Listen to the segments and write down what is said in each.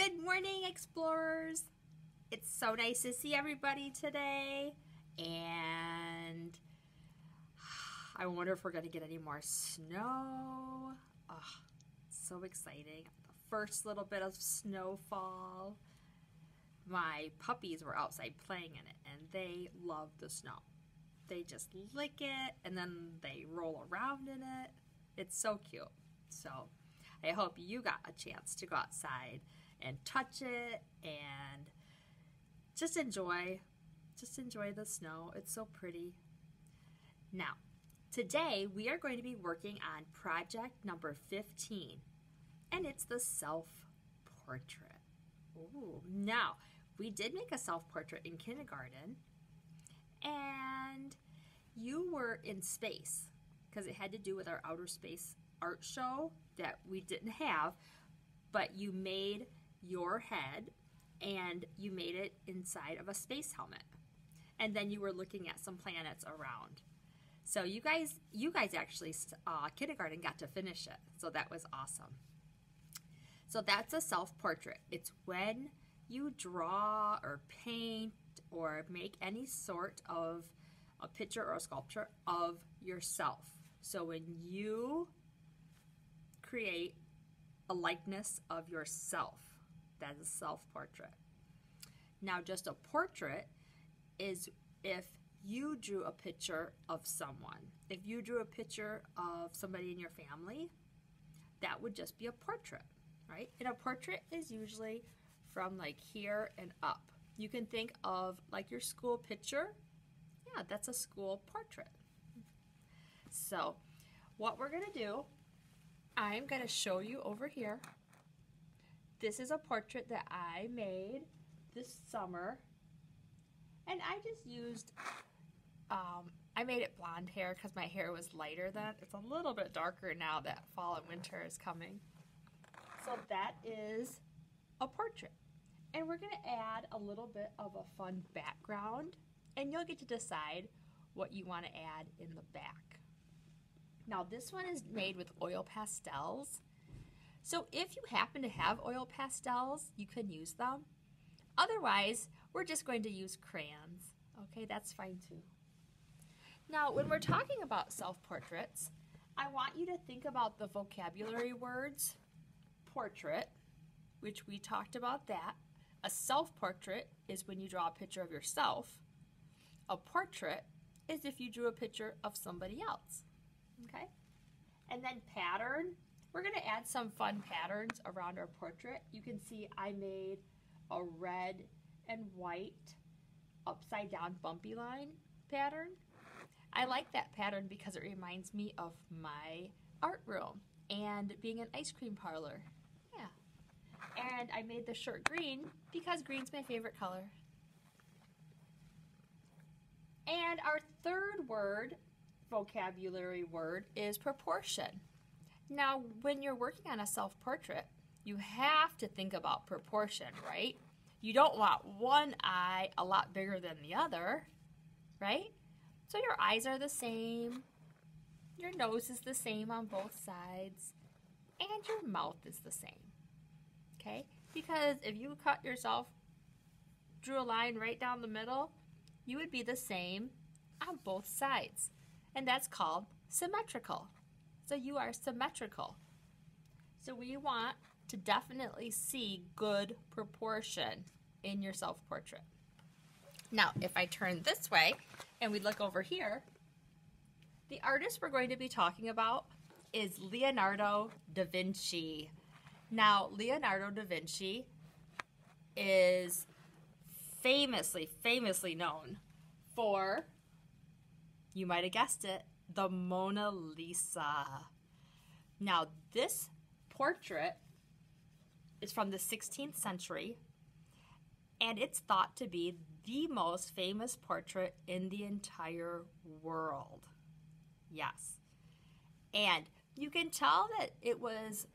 Good morning, explorers. It's so nice to see everybody today. And I wonder if we're going to get any more snow. Oh, so exciting. The first little bit of snowfall. My puppies were outside playing in it and they love the snow. They just lick it and then they roll around in it. It's so cute. So I hope you got a chance to go outside and touch it and just enjoy just enjoy the snow. It's so pretty. Now, today we are going to be working on project number 15 and it's the self-portrait. Ooh, now, we did make a self-portrait in kindergarten and you were in space because it had to do with our outer space art show that we didn't have, but you made your head and you made it inside of a space helmet. And then you were looking at some planets around. So you guys, you guys actually, uh, kindergarten got to finish it. So that was awesome. So that's a self-portrait. It's when you draw or paint or make any sort of a picture or a sculpture of yourself. So when you create a likeness of yourself. That is self-portrait. Now, just a portrait is if you drew a picture of someone. If you drew a picture of somebody in your family, that would just be a portrait, right? And a portrait is usually from like here and up. You can think of like your school picture. Yeah, that's a school portrait. So, what we're to do I'm to show you over here. This is a portrait that I made this summer. And I just used, um, I made it blonde hair because my hair was lighter then. It's a little bit darker now that fall and winter is coming. So that is a portrait. And we're going to add a little bit of a fun background. And you'll get to decide what you want to add in the back. Now this one is made with oil pastels. So if you happen to have oil pastels, you can use them. Otherwise, we're just going to use crayons. Okay, that's fine too. Now, when we're talking about self-portraits, I want you to think about the vocabulary words portrait, which we talked about that. A self-portrait is when you draw a picture of yourself. A portrait is if you drew a picture of somebody else okay? And then pattern, we're gonna add some fun patterns around our portrait. You can see I made a red and white upside down bumpy line pattern. I like that pattern because it reminds me of my art room and being an ice cream parlor. Yeah. And I made the shirt green because green's my favorite color. And our third word vocabulary word is proportion. Now, when you're working on a self-portrait, you have to think about proportion, right? You don't want one eye a lot bigger than the other, right? So your eyes are the same, your nose is the same on both sides, and your mouth is the same, okay? Because if you cut yourself, drew a line right down the middle, you would be the same on both sides and that's called symmetrical. So you are symmetrical. So we want to definitely see good proportion in your self-portrait. Now, if I turn this way and we look over here, the artist we're going to be talking about is Leonardo da Vinci. Now, Leonardo da Vinci is famously, famously known for you might have guessed it, the Mona Lisa. Now, this portrait is from the 16th century, and it's thought to be the most famous portrait in the entire world. Yes. And you can tell that it was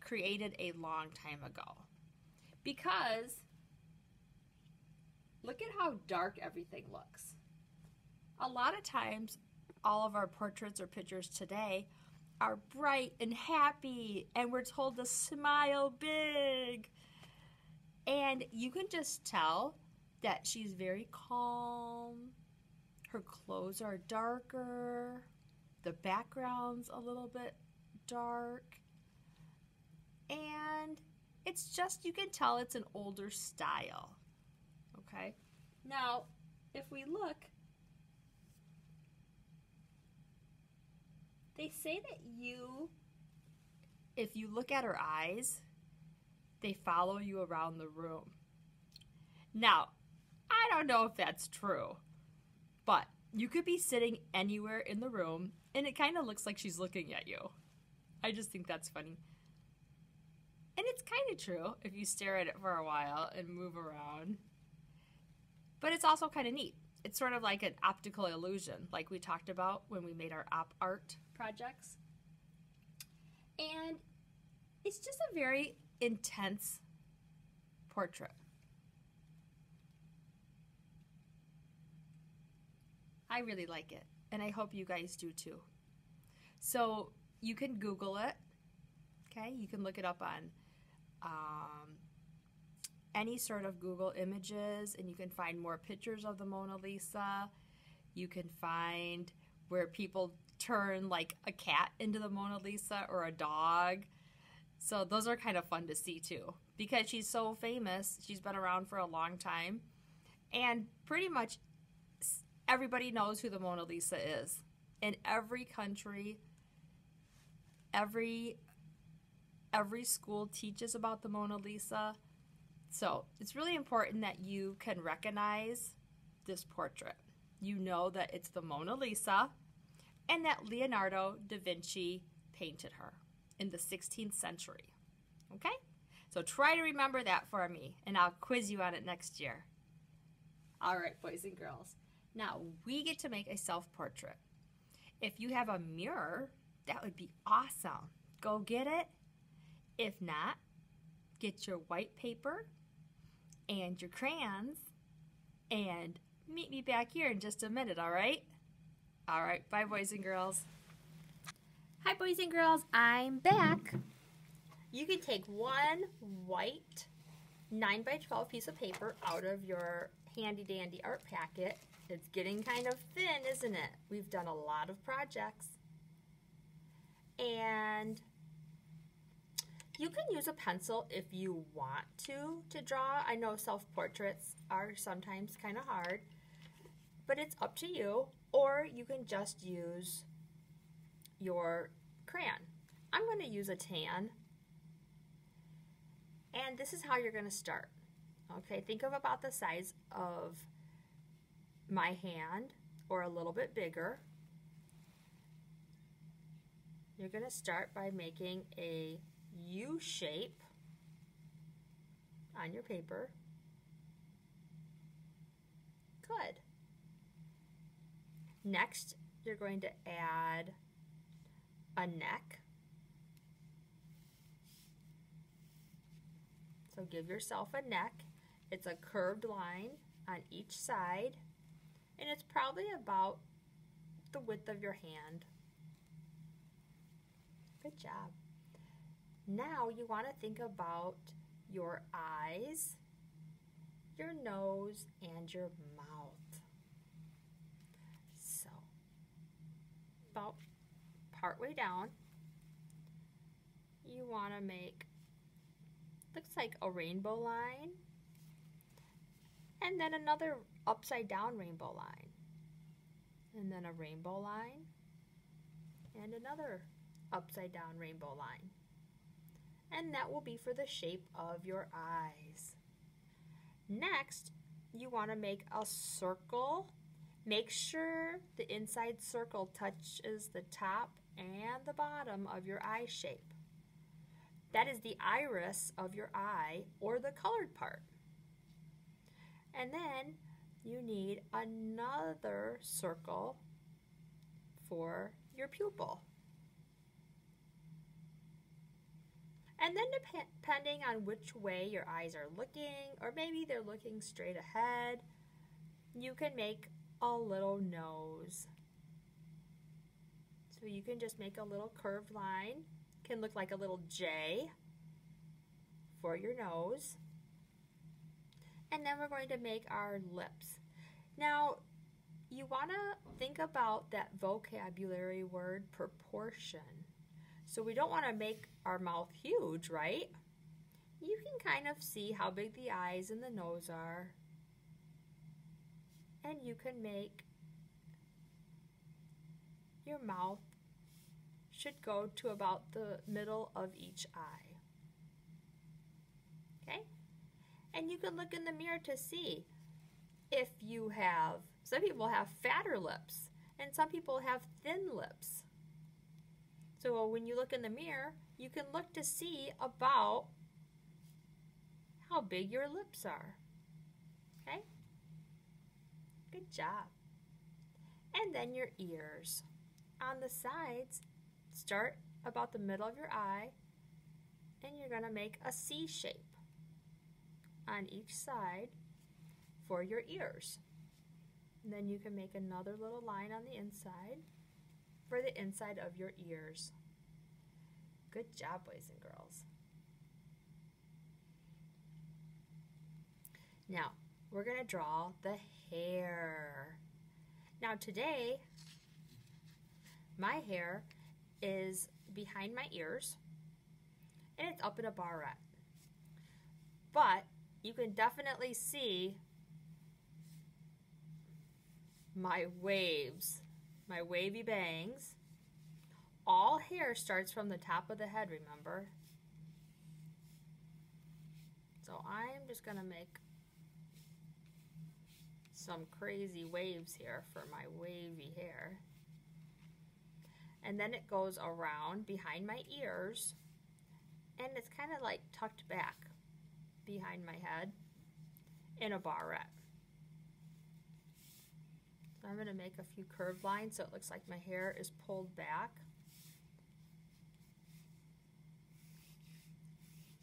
created a long time ago because look at how dark everything looks a lot of times all of our portraits or pictures today are bright and happy and we're told to smile big. And you can just tell that she's very calm. Her clothes are darker. The background's a little bit dark. And it's just, you can tell it's an older style. Okay? Now, if we look, they say that you, if you look at her eyes, they follow you around the room. Now, I don't know if that's true, but you could be sitting anywhere in the room and it kind of looks like she's looking at you. I just think that's funny. And it's kind of true if you stare at it for a while and move around. But it's also kind of neat. It's sort of like an optical illusion, like we talked about when we made our op art projects. And it's just a very intense portrait. I really like it, and I hope you guys do too. So you can Google it. Okay, you can look it up on um, any sort of Google images, and you can find more pictures of the Mona Lisa. You can find where people turn like a cat into the Mona Lisa or a dog. So those are kind of fun to see too because she's so famous. She's been around for a long time. And pretty much everybody knows who the Mona Lisa is. In every country, every every school teaches about the Mona Lisa. So, it's really important that you can recognize this portrait. You know that it's the Mona Lisa and that Leonardo da Vinci painted her in the 16th century. Okay? So try to remember that for me, and I'll quiz you on it next year. All right, boys and girls. Now we get to make a self portrait. If you have a mirror, that would be awesome. Go get it. If not, get your white paper and your crayons and meet me back here in just a minute, all right? All right, bye, boys and girls. Hi, boys and girls, I'm back. You can take one white 9 by 12 piece of paper out of your handy dandy art packet. It's getting kind of thin, isn't it? We've done a lot of projects. And you can use a pencil if you want to to draw. I know self-portraits are sometimes kind of hard, but it's up to you. Or you can just use your crayon. I'm going to use a tan. And this is how you're going to start. Okay, think of about the size of my hand or a little bit bigger. You're going to start by making a U shape on your paper. Good. Next, you're going to add a neck. So give yourself a neck. It's a curved line on each side, and it's probably about the width of your hand. Good job. Now you want to think about your eyes, your nose, and your mouth. So, about partway down, you want to make, looks like a rainbow line, and then another upside down rainbow line, and then a rainbow line, and another upside down rainbow line and that will be for the shape of your eyes. Next, you want to make a circle. Make sure the inside circle touches the top and the bottom of your eye shape. That is the iris of your eye or the colored part. And then you need another circle for your pupil. And then depending on which way your eyes are looking, or maybe they're looking straight ahead, you can make a little nose. So you can just make a little curved line. Can look like a little J for your nose. And then we're going to make our lips. Now, you want to think about that vocabulary word proportion. So we don't want to make our mouth huge, right? You can kind of see how big the eyes and the nose are. And you can make your mouth should go to about the middle of each eye. Okay? And you can look in the mirror to see if you have, some people have fatter lips and some people have thin lips. So when you look in the mirror, you can look to see about how big your lips are. Good job. And then your ears. On the sides, start about the middle of your eye and you're going to make a C shape on each side for your ears. And then you can make another little line on the inside for the inside of your ears. Good job, boys and girls. Now, we're going to draw the hair. Now, today, my hair is behind my ears and it's up in a barrette. But you can definitely see my waves, my wavy bangs. All hair starts from the top of the head, remember? So I'm just going to make some crazy waves here for my wavy hair. And then it goes around behind my ears and it's kind of like tucked back behind my head in a barrette. So I'm going to make a few curved lines so it looks like my hair is pulled back.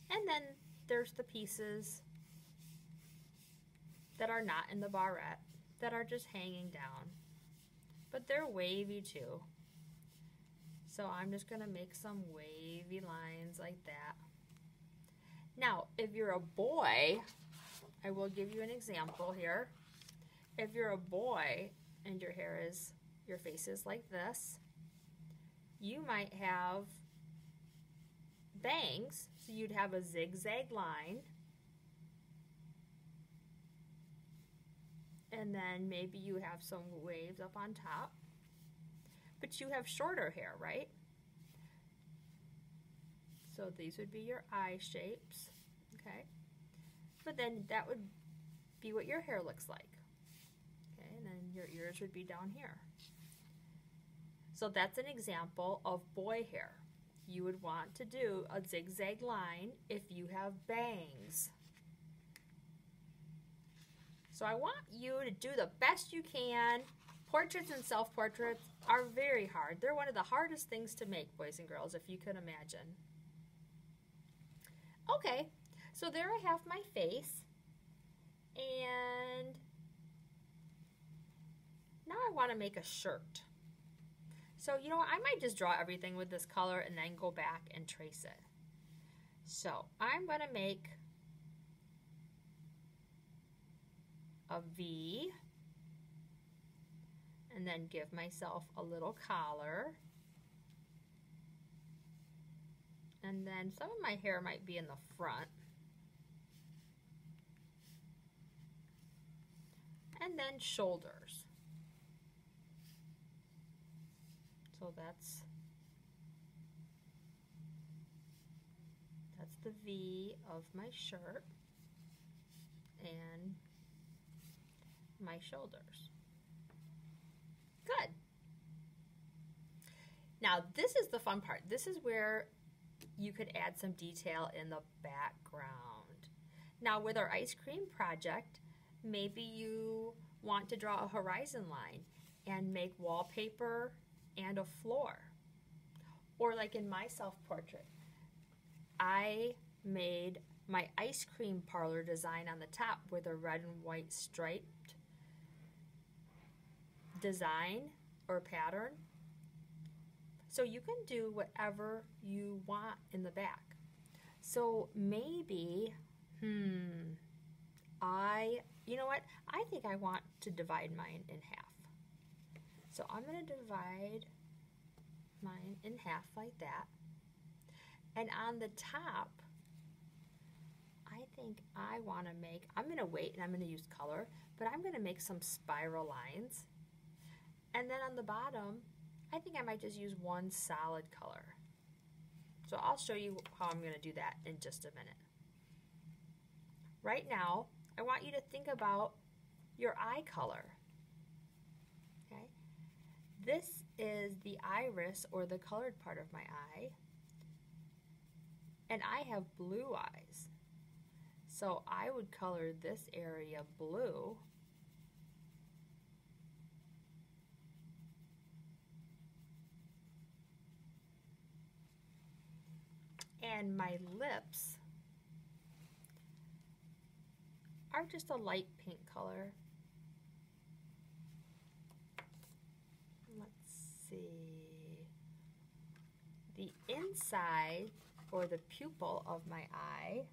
And then there's the pieces that are not in the barrette that are just hanging down. But they're wavy too. So I'm just going to make some wavy lines like that. Now, if you're a boy, I will give you an example here. If you're a boy and your hair is, your face is like this, you might have bangs, so you'd have a zigzag line. And then maybe you have some waves up on top but you have shorter hair, right? So these would be your eye shapes, okay? But then that would be what your hair looks like. Okay, and then your ears would be down here. So that's an example of boy hair. You would want to do a zigzag line if you have bangs. So I want you to do the best you can Portraits and self-portraits are very hard. They're one of the hardest things to make, boys and girls, if you can imagine. Okay, so there I have my face. And now I want to make a shirt. So, you know? I might just draw everything with this color and then go back and trace it. So, I'm going to make a V and then give myself a little collar. And then some of my hair might be in the front. And then shoulders. So that's that's the V of my shirt and my shoulders. Good. Now this is the fun part. This is where you could add some detail in the background. Now with our ice cream project, maybe you want to draw a horizon line and make wallpaper and a floor. Or like in my self-portrait, I made my ice cream parlor design on the top with a red and white striped design or pattern. So you can do whatever you want in the back. So maybe, hmm, I, you know what? I think I want to divide mine in half. So I'm going to divide mine in half like that. And on the top, I think I want to make, I'm going to wait and I'm going to use color, but I'm going to make some spiral lines. And then on the bottom, I think I might just use one solid color. So I'll show you how I'm going to do that in just a minute. Right now, I want you to think about your eye color. Okay? This is the iris or the colored part of my eye. And I have blue eyes. So I would color this area blue. And my lips are just a light pink color. Let's see. The inside or the pupil of my eye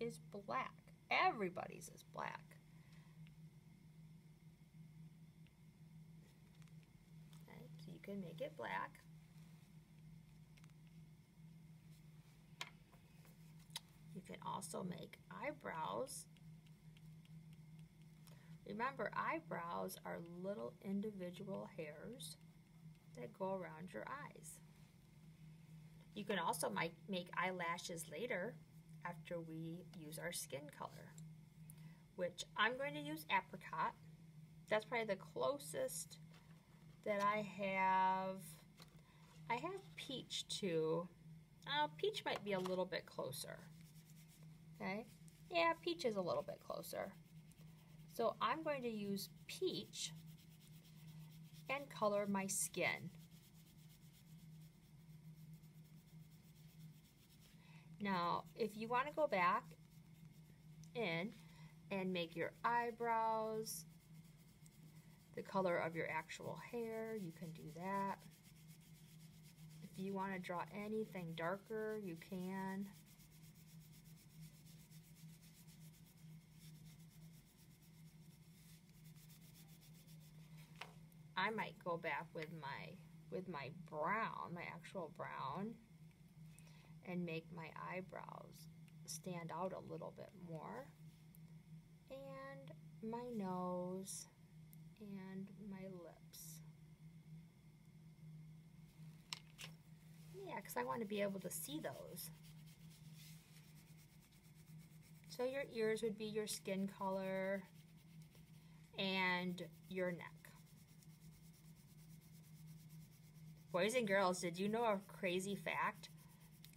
is black. Everybody's is black. Okay, so you can make it black. Can also make eyebrows. Remember, eyebrows are little individual hairs that go around your eyes. You can also make eyelashes later after we use our skin color, which I'm going to use apricot. That's probably the closest that I have. I have peach too. Uh, peach might be a little bit closer. Okay? Yeah, peach is a little bit closer. So I'm going to use peach and color my skin. Now, if you want to go back in and make your eyebrows the color of your actual hair, you can do that. If you want to draw anything darker, you can. I might go back with my with my brown, my actual brown and make my eyebrows stand out a little bit more and my nose and my lips. Yeah, because I want to be able to see those. So your ears would be your skin color and your neck. Boys and girls, did you know a crazy fact?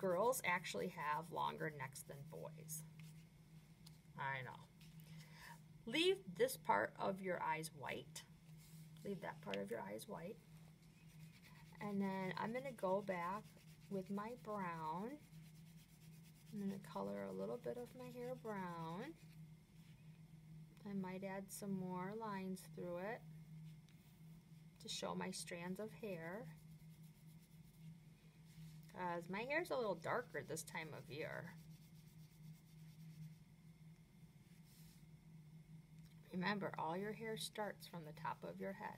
girls actually have longer necks than boys. I know. Leave this part of your eyes white. Leave that part of your eyes white. And then I'm going to go back with my brown. I'm going to color a little bit of my hair brown. I might add some more lines through it to show my strands of hair because my is a little darker this time of year. Remember, all your hair starts from the top of your head.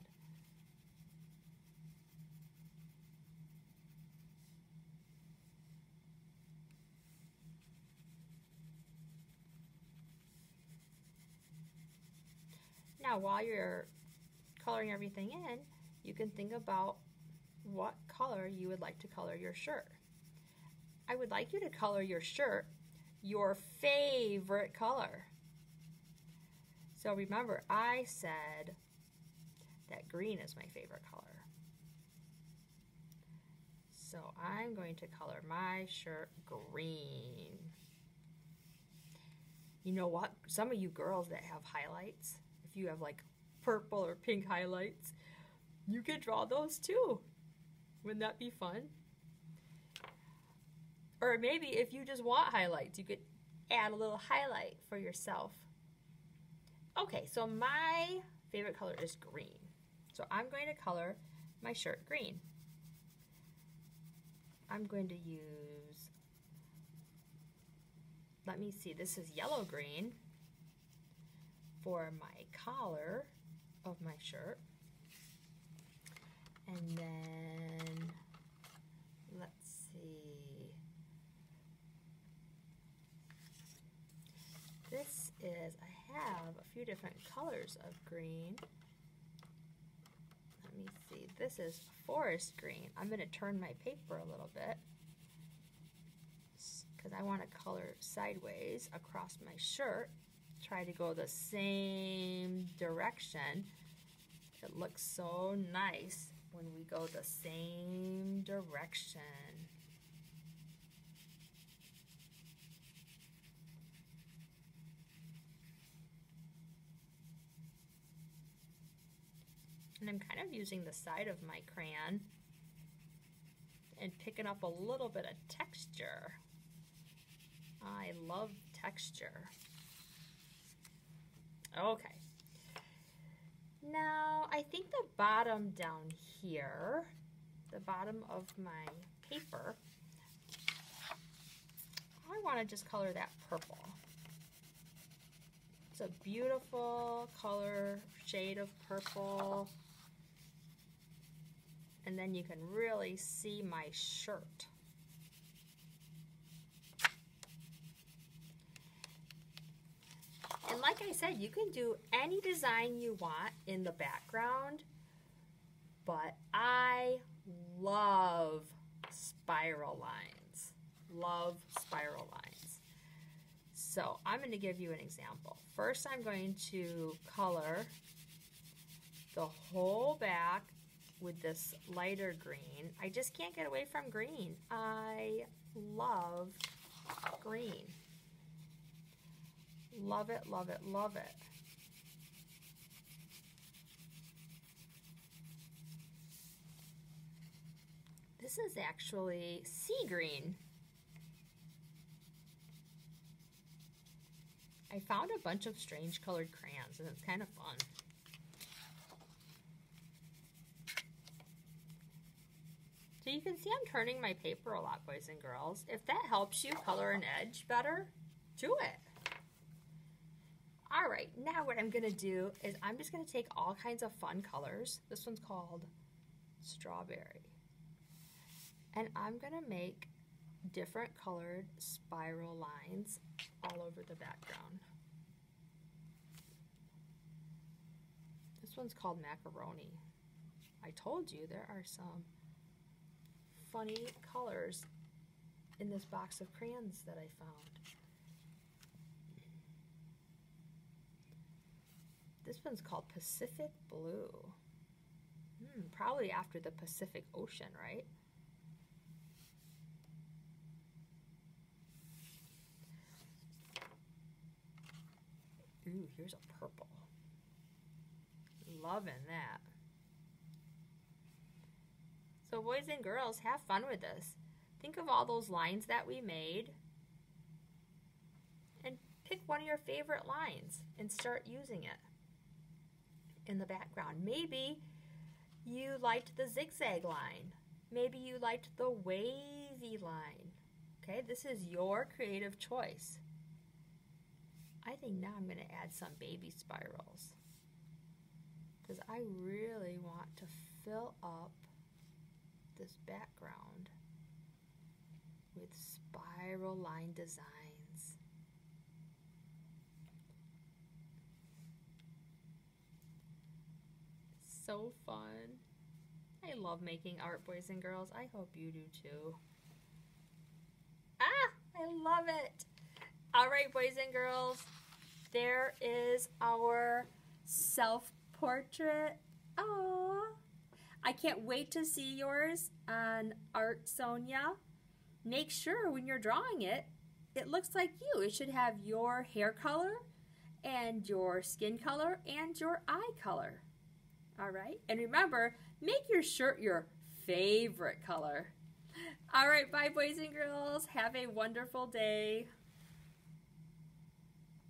Now, while you're coloring everything in, you can think about what color you would like to color your shirt. I would like you to color your shirt your favorite color. So remember, I said that green is my favorite color. So I'm going to color my shirt green. You know what? Some of you girls that have highlights, if you have like purple or pink highlights, you could draw those too. Wouldn't that be fun? Or maybe if you just want highlights, you could add a little highlight for yourself. Okay, so my favorite color is green. So I'm going to color my shirt green. I'm going to use, let me see, this is yellow green. for my collar of my shirt. And then, let's see. This is, I have a few different colors of green. Let me see, this is forest green. I'm gonna turn my paper a little bit because I want to color sideways across my shirt. Try to go the same direction. It looks so nice when we go the same direction. And I'm kind of using the side of my crayon and picking up a little bit of texture. I love texture. Okay. Now, I think the bottom down here, the bottom of my paper, I want to just color that purple. It's a beautiful color, shade of purple. And then you can really see my shirt. And like I said, you can do any design you want in the background, but I love spiral lines. Love spiral lines. So I'm going to give you an example. First, I'm going to color the whole back with this lighter green. I just can't get away from green. I love green. Love it, love it, love it. This is actually sea green. I found a bunch of strange colored crayons and it's kind of fun. So you can see I'm turning my paper a lot, boys and girls. If that helps you color an edge better, do it. All right, now what I'm gonna do is I'm just gonna take all kinds of fun colors. This one's called strawberry. And I'm gonna make different colored spiral lines all over the background. This one's called macaroni. I told you there are some funny colors in this box of crayons that I found. This one's called Pacific Blue. Hmm, probably after the Pacific Ocean, right? Ooh, here's a purple. Loving that. So boys and girls, have fun with this. Think of all those lines that we made and pick one of your favorite lines and start using it in the background. Maybe you liked the zigzag line. Maybe you liked the wavy line. Okay, this is your creative choice. I think now I'm going to add some baby spirals because I really want to fill up this background with spiral line designs. So fun. I love making art, boys and girls. I hope you do too. Ah, I love it. All right, boys and girls, there is our self-portrait. Oh, I can't wait to see yours on Artsonia. Make sure when you're drawing it, it looks like you. It should have your hair color and your skin color and your eye color. All right. And remember, make your shirt your favorite color. All right. Bye, boys and girls. Have a wonderful day.